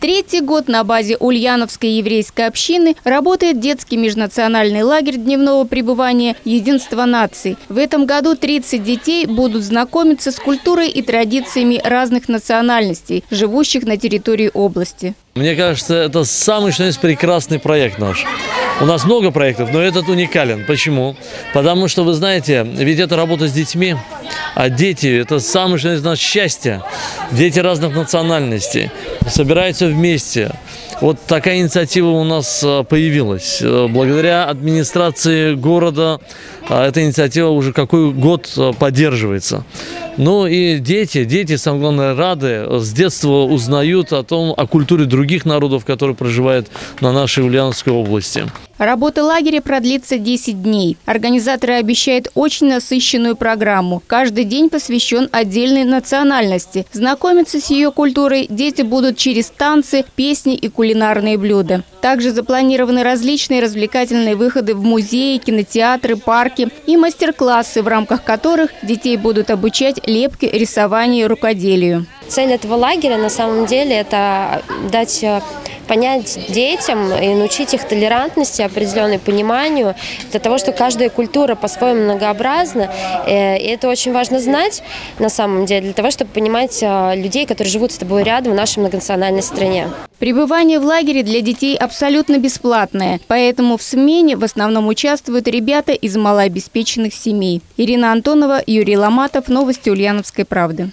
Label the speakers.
Speaker 1: Третий год на базе Ульяновской еврейской общины работает детский межнациональный лагерь дневного пребывания «Единство наций». В этом году 30 детей будут знакомиться с культурой и традициями разных национальностей, живущих на территории области.
Speaker 2: Мне кажется, это самый что есть прекрасный проект наш. У нас много проектов, но этот уникален. Почему? Потому что, вы знаете, ведь это работа с детьми, а дети – это самое что есть наше счастье. Дети разных национальностей собираются вместе. Вот такая инициатива у нас э, появилась. Э, благодаря администрации города э, эта инициатива уже какой год поддерживается. Ну и дети, дети, самое главное, рады, с детства узнают о том, о культуре других народов, которые проживают на нашей Ульяновской области.
Speaker 1: Работа лагеря продлится 10 дней. Организаторы обещают очень насыщенную программу. Каждый день посвящен отдельной национальности. Знакомиться с ее культурой дети будут через танцы, песни и кулинарные блюда. Также запланированы различные развлекательные выходы в музеи, кинотеатры, парки и мастер-классы, в рамках которых детей будут обучать лепке, рисованию и рукоделию.
Speaker 3: Цель этого лагеря на самом деле это дать э, понять детям и научить их толерантности, определенной пониманию, для того, что каждая культура по-своему многообразна. Э, и это очень важно знать на самом деле, для того, чтобы понимать э, людей, которые живут с тобой рядом в нашей многонациональной стране.
Speaker 1: Пребывание в лагере для детей абсолютно бесплатное, поэтому в смене в основном участвуют ребята из малообеспеченных семей. Ирина Антонова, Юрий Ломатов, Новости Ульяновской правды.